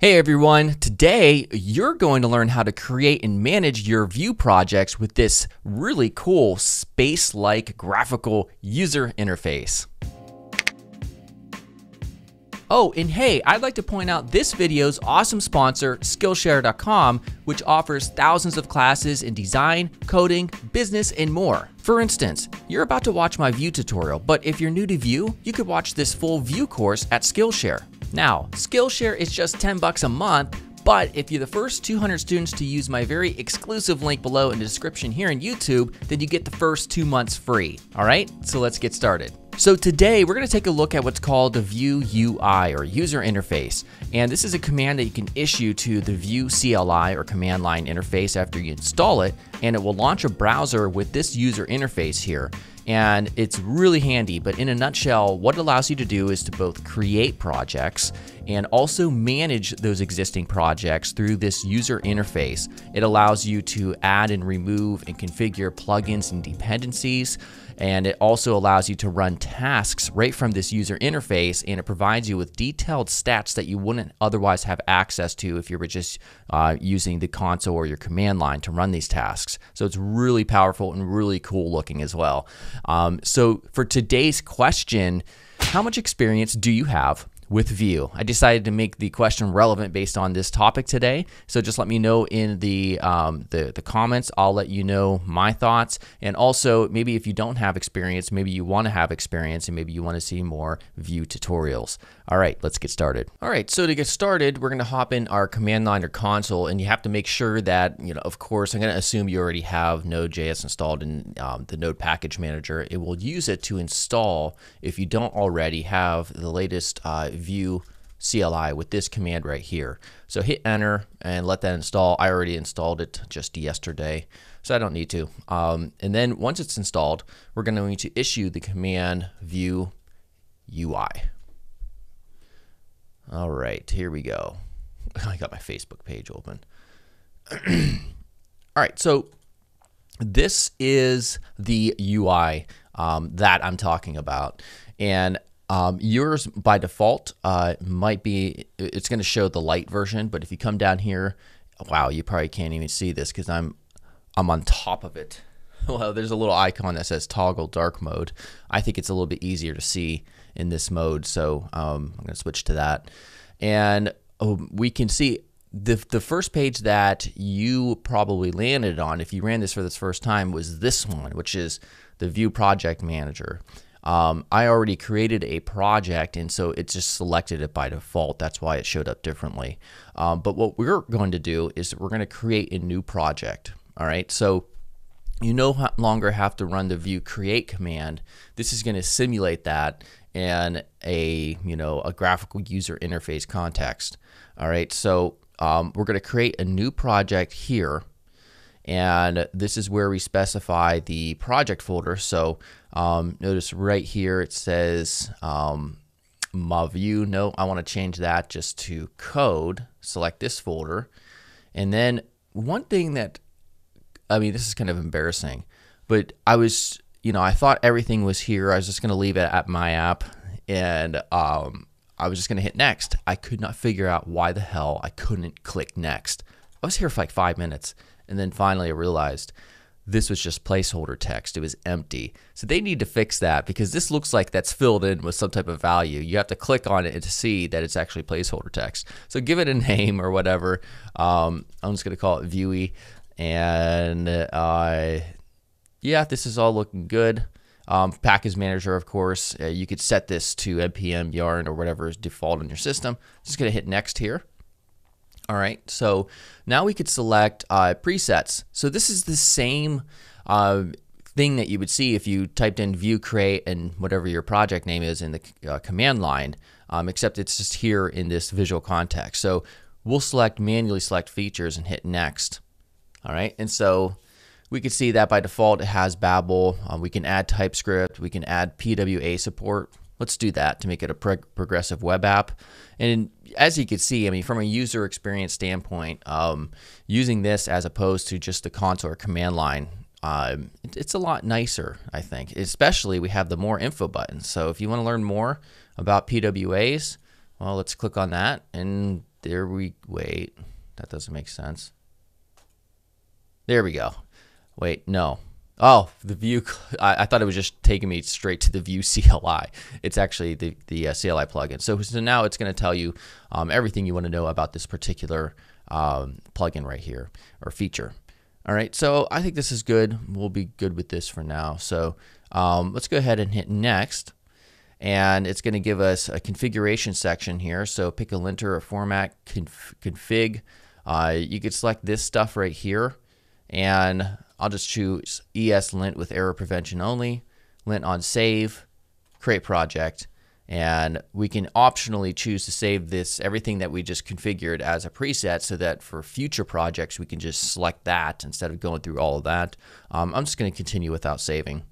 Hey everyone, today you're going to learn how to create and manage your Vue projects with this really cool space like graphical user interface. Oh, and hey, I'd like to point out this video's awesome sponsor, Skillshare.com, which offers thousands of classes in design, coding, business, and more. For instance, you're about to watch my Vue tutorial, but if you're new to Vue, you could watch this full Vue course at Skillshare. Now, Skillshare is just 10 bucks a month, but if you're the first 200 students to use my very exclusive link below in the description here in YouTube, then you get the first two months free. All right, so let's get started. So today we're going to take a look at what's called the Vue UI or user interface. And this is a command that you can issue to the Vue CLI or command line interface after you install it, and it will launch a browser with this user interface here and it's really handy. But in a nutshell, what it allows you to do is to both create projects and also manage those existing projects through this user interface. It allows you to add and remove and configure plugins and dependencies. And it also allows you to run tasks right from this user interface, and it provides you with detailed stats that you wouldn't otherwise have access to if you were just uh, using the console or your command line to run these tasks. So it's really powerful and really cool looking as well. Um, so for today's question, how much experience do you have with Vue. I decided to make the question relevant based on this topic today. So just let me know in the, um, the, the comments. I'll let you know my thoughts. And also, maybe if you don't have experience, maybe you want to have experience and maybe you want to see more Vue tutorials. All right, let's get started. All right, so to get started, we're going to hop in our command line or console, and you have to make sure that, you know, of course, I'm going to assume you already have Node.js installed in um, the Node Package Manager. It will use it to install, if you don't already have the latest uh, Vue CLI with this command right here. So hit enter and let that install. I already installed it just yesterday, so I don't need to. Um, and then once it's installed, we're going to need to issue the command Vue UI. All right, here we go. I got my Facebook page open. All right, so this is the UI um, that I'm talking about. And um, yours by default uh, might be, it's going to show the light version, but if you come down here, wow, you probably can't even see this because I'm, I'm on top of it. Well, there's a little icon that says toggle dark mode. I think it's a little bit easier to see in this mode, so um, I'm going to switch to that. And um, we can see the, the first page that you probably landed on, if you ran this for this first time, was this one, which is the Vue Project Manager. Um, I already created a project, and so it just selected it by default. That's why it showed up differently. Um, but what we're going to do is we're going to create a new project. All right, so you no longer have to run the Vue create command. This is going to simulate that in a you know a graphical user interface context. All right, so um, we're going to create a new project here. And this is where we specify the project folder. So um, notice right here it says um, Vue. No, I want to change that just to code. Select this folder. And then one thing that, I mean, this is kind of embarrassing, but I was, you know, I thought everything was here. I was just going to leave it at my app and um, I was just going to hit next. I could not figure out why the hell I couldn't click next. I was here for like five minutes. And then finally I realized this was just placeholder text. It was empty. So they need to fix that because this looks like that's filled in with some type of value. You have to click on it to see that it's actually placeholder text. So give it a name or whatever. Um, I'm just going to call it Viewy. And uh, yeah, this is all looking good. Um, package manager, of course, uh, you could set this to npm yarn or whatever is default in your system. Just going to hit next here. All right, so now we could select uh, presets. So this is the same uh, thing that you would see if you typed in Vue create and whatever your project name is in the uh, command line, um, except it's just here in this visual context. So we'll select manually select features and hit next. All right, and so we can see that by default it has Babel. Um, we can add TypeScript. We can add PWA support. Let's do that to make it a progressive web app. And as you can see, I mean, from a user experience standpoint, um, using this as opposed to just the console or command line, um, it's a lot nicer, I think. Especially we have the more info button. So if you want to learn more about PWAs, well, let's click on that and there we wait. That doesn't make sense. There we go. Wait, no. Oh, the Vue. I, I, thought it was just taking me straight to the Vue CLI. It's actually the the uh, CLI plugin. So so now it's going to tell you um, everything you want to know about this particular um, plugin right here or feature. All right. So I think this is good. We'll be good with this for now. So um, let's go ahead and hit next. And it's going to give us a configuration section here. So pick a linter or format, conf config. Uh, you could select this stuff right here. And I'll just choose ESLint with error prevention only, lint on save, create project, and we can optionally choose to save this, everything that we just configured as a preset so that for future projects we can just select that instead of going through all of that. Um, I'm just going to continue without saving.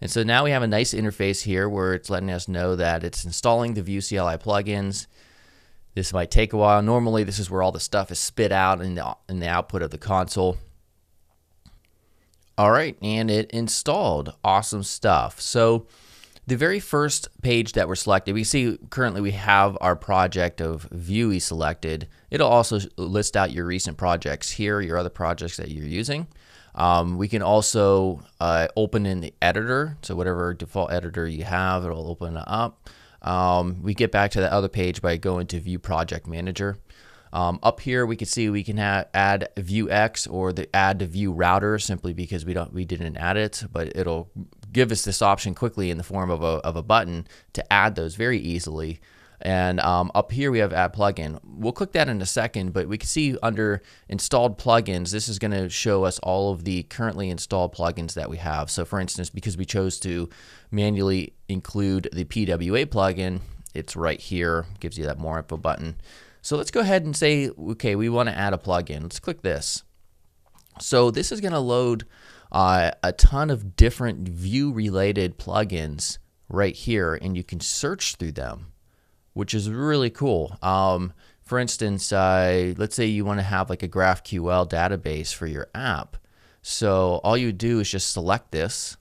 And so now we have a nice interface here where it's letting us know that it's installing the Vue CLI plugins. This might take a while. Normally this is where all the stuff is spit out in the, in the output of the console. All right, and it installed. Awesome stuff. So the very first page that we're selected, we see currently we have our project of Vue selected. It'll also list out your recent projects here, your other projects that you're using. Um, we can also uh, open in the editor, so whatever default editor you have, it'll open it up. Um, we get back to the other page by going to Vue Project Manager. Um, up here, we can see we can add Vuex or the add to Vue router simply because we don't we didn't add it, but it'll give us this option quickly in the form of a, of a button to add those very easily. And um, up here we have add plugin. We'll click that in a second, but we can see under installed plugins, this is going to show us all of the currently installed plugins that we have. So for instance, because we chose to manually include the PWA plugin, it's right here, gives you that more info button. So let's go ahead and say, okay, we want to add a plugin. Let's click this. So this is going to load uh, a ton of different Vue related plugins right here, and you can search through them, which is really cool. Um, for instance, uh, let's say you want to have like a GraphQL database for your app. So all you do is just select this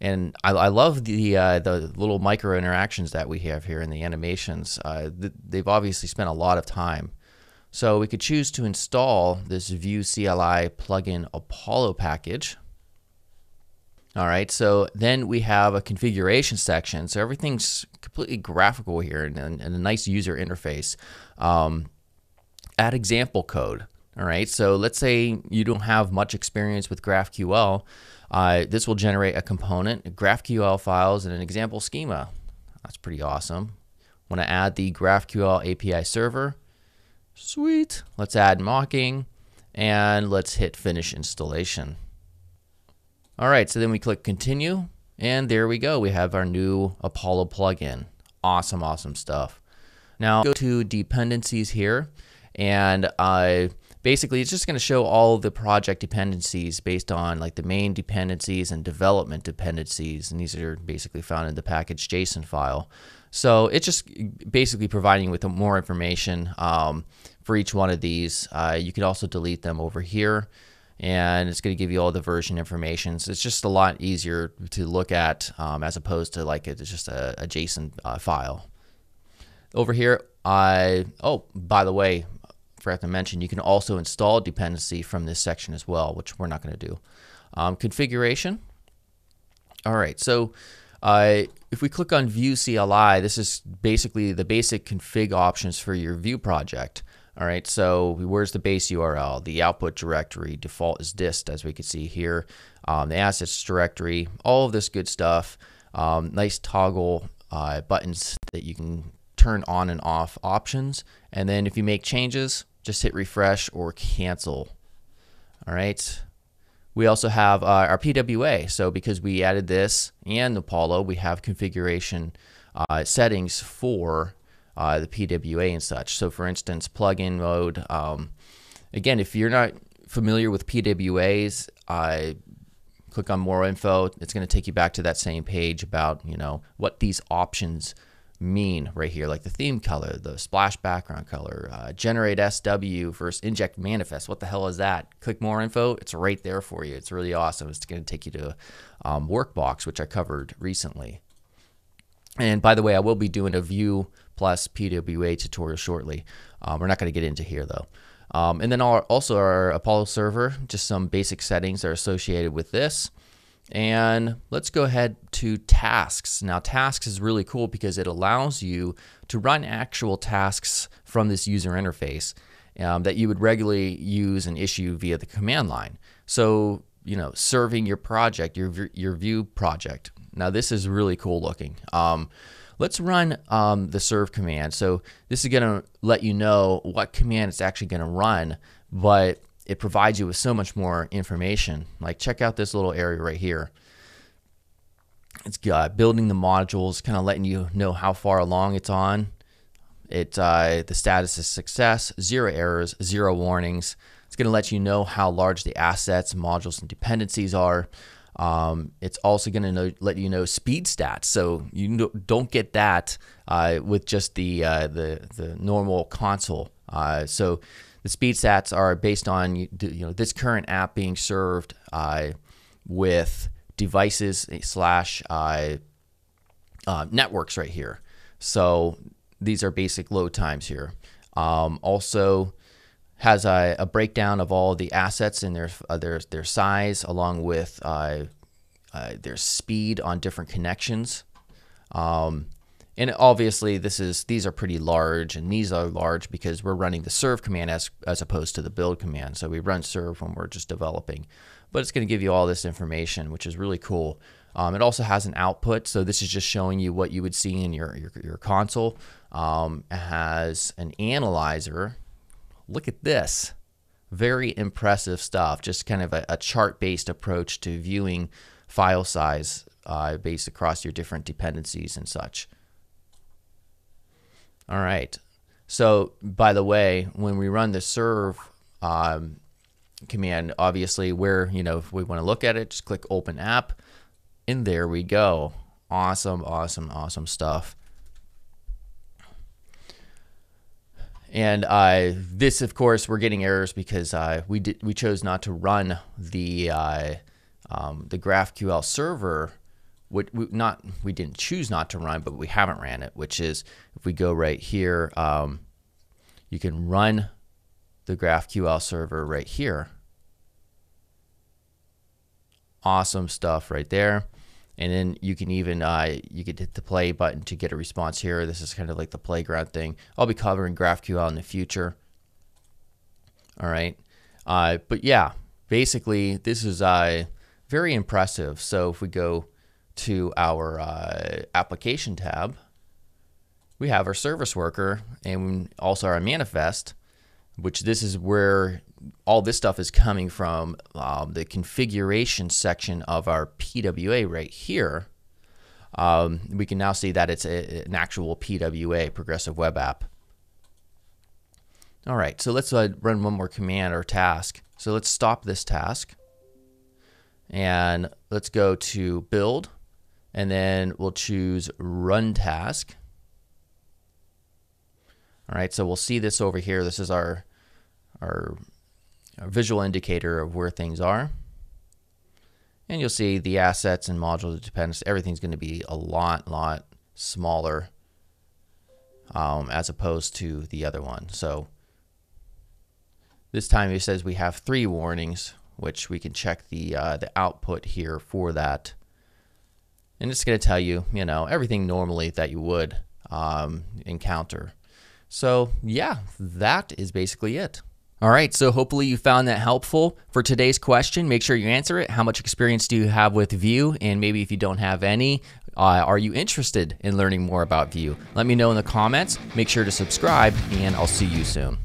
and I, I love the uh, the little micro interactions that we have here in the animations. Uh, th they've obviously spent a lot of time. So we could choose to install this Vue CLI plugin Apollo package. All right, so then we have a configuration section. So everything's completely graphical here and, and, and a nice user interface. Um, add example code. All right, so let's say you don't have much experience with GraphQL. Uh, this will generate a component, GraphQL files, and an example schema. That's pretty awesome. Want to add the GraphQL API server? Sweet. Let's add mocking, and let's hit finish installation. All right, so then we click continue, and there we go. We have our new Apollo plugin. Awesome, awesome stuff. Now go to dependencies here, and uh, basically it's just going to show all the project dependencies based on like the main dependencies and development dependencies and these are basically found in the package JSON file. So it's just basically providing with more information um, for each one of these. Uh, you can also delete them over here and it's going to give you all the version information so it's just a lot easier to look at um, as opposed to like it's just a, a JSON uh, file. Over here I oh by the way forgot to mention, you can also install dependency from this section as well, which we're not going to do. Um, configuration. All right, so uh, if we click on Vue CLI, this is basically the basic config options for your Vue project. All right, so where's the base URL? The output directory, default is dist, as we can see here. Um, the assets directory, all of this good stuff. Um, nice toggle uh, buttons that you can turn on and off options. And then if you make changes, just hit refresh or cancel. All right. We also have uh, our PWA. So because we added this and Apollo, we have configuration uh, settings for uh, the PWA and such. So for instance, plugin mode. Um, again, if you're not familiar with PWAs, I click on more info. It's going to take you back to that same page about you know what these options mean right here, like the theme color, the splash background color, uh, generate SW versus inject manifest. What the hell is that? Click more info. It's right there for you. It's really awesome. It's going to take you to um, Workbox, which I covered recently. And by the way, I will be doing a Vue plus PWA tutorial shortly. Um, we're not going to get into here though. Um, and then our, also our Apollo server, just some basic settings that are associated with this. And let's go ahead to tasks. Now, tasks is really cool because it allows you to run actual tasks from this user interface um, that you would regularly use and issue via the command line. So, you know, serving your project, your, your Vue project. Now, this is really cool looking. Um, let's run um, the serve command. So this is going to let you know what command it's actually going to run, but it provides you with so much more information. Like check out this little area right here. It's uh, building the modules, kind of letting you know how far along it's on. It uh, the status is success, zero errors, zero warnings. It's going to let you know how large the assets, modules, and dependencies are. Um, it's also going to let you know speed stats, so you don't get that uh, with just the uh, the the normal console. Uh, so the speed stats are based on you know this current app being served uh, with devices slash uh, uh, networks right here. So these are basic load times here. Um, also has a, a, breakdown of all the assets and their uh, their their size along with uh, their speed on different connections. Um, and obviously, this is these are pretty large, and these are large because we're running the serve command as as opposed to the build command. So we run serve when we're just developing, but it's going to give you all this information, which is really cool. Um, it also has an output, so this is just showing you what you would see in your your, your console. Um, it has an analyzer. Look at this, very impressive stuff. Just kind of a, a chart-based approach to viewing file size uh, based across your different dependencies and such. All right. So, by the way, when we run the serve um, command, obviously, where, you know, if we want to look at it, just click open app. And there we go. Awesome, awesome, awesome stuff. And uh, this, of course, we're getting errors because uh, we did we chose not to run the uh, um, the GraphQL server we, we, not we didn't choose not to run, but we haven't ran it. Which is if we go right here, um, you can run the GraphQL server right here. Awesome stuff right there. And then you can even uh, you could hit the play button to get a response here. This is kind of like the playground thing. I'll be covering GraphQL in the future. All right, uh, but yeah, basically this is uh, very impressive. So if we go to our uh, application tab, we have our service worker and also our manifest, which this is where all this stuff is coming from um, the configuration section of our PWA right here. Um, we can now see that it's a, an actual PWA, Progressive Web App. All right, so let's uh, run one more command or task. So let's stop this task and let's go to build and then we'll choose run task. All right, so we'll see this over here. This is our, our, our visual indicator of where things are. And you'll see the assets and modules dependence, everything's going to be a lot, lot smaller um, as opposed to the other one. So this time it says we have three warnings, which we can check the, uh, the output here for that and it's going to tell you, you know, everything normally that you would um, encounter. So, yeah, that is basically it. All right, so hopefully you found that helpful. For today's question, make sure you answer it. How much experience do you have with Vue? And maybe if you don't have any, uh, are you interested in learning more about Vue? Let me know in the comments. Make sure to subscribe, and I'll see you soon.